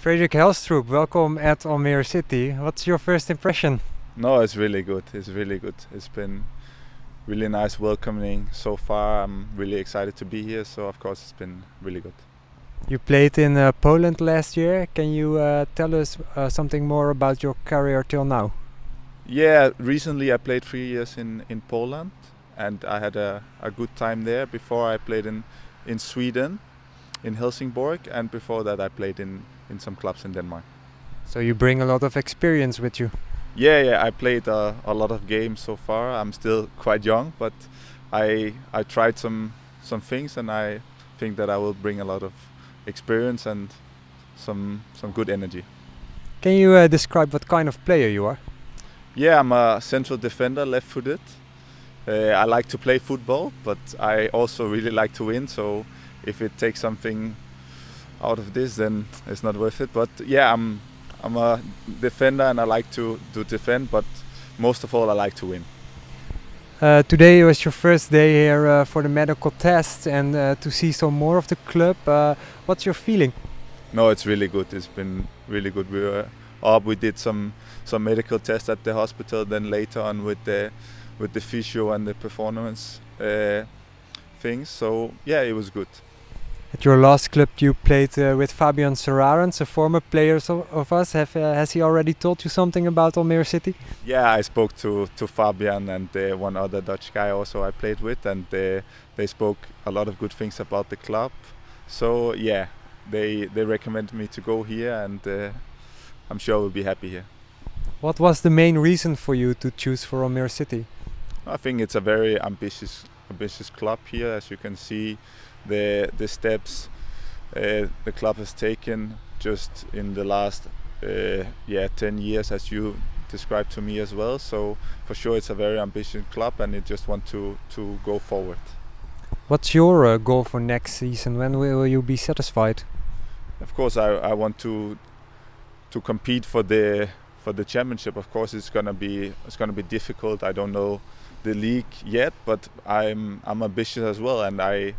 Frederik Helstrup, welcome at Almere City. What's your first impression? No, it's really good. It's really good. It's been really nice welcoming so far. I'm really excited to be here. So of course it's been really good. You played in uh, Poland last year. Can you uh, tell us uh, something more about your career till now? Yeah, recently I played three years in, in Poland and I had a, a good time there. Before I played in, in Sweden, in Helsingborg, and before that I played in, in some clubs in Denmark. So you bring a lot of experience with you. Yeah, yeah, I played uh, a lot of games so far. I'm still quite young, but I I tried some some things, and I think that I will bring a lot of experience and some some good energy. Can you uh, describe what kind of player you are? Yeah, I'm a central defender, left-footed. Uh, I like to play football, but I also really like to win. So if it takes something out of this, then it's not worth it. But yeah, I'm I'm a defender and I like to, to defend, but most of all, I like to win. Uh, today was your first day here uh, for the medical test and uh, to see some more of the club. Uh, what's your feeling? No, it's really good. It's been really good. We were up. We did some some medical tests at the hospital. Then later on with the with the physio and the performance uh, things. So yeah, it was good. At your last club, you played uh, with Fabian Serrarens, a former player of, of us. Have, uh, has he already told you something about Almere City? Yeah, I spoke to, to Fabian and uh, one other Dutch guy also I played with, and they, they spoke a lot of good things about the club. So yeah, they they recommended me to go here, and uh, I'm sure I will be happy here. What was the main reason for you to choose for Almere City? I think it's a very ambitious ambitious club here, as you can see the the steps uh, the club has taken just in the last uh, yeah 10 years as you described to me as well. So for sure it's a very ambitious club and it just want to to go forward. What's your uh, goal for next season? When will you be satisfied? Of course I, I want to to compete for the for the championship. Of course it's gonna be it's gonna be difficult. I don't know the league yet but I'm I'm ambitious as well and I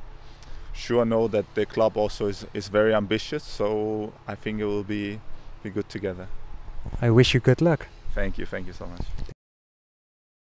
sure know that the club also is, is very ambitious. So I think it will be be good together. I wish you good luck. Thank you. Thank you so much.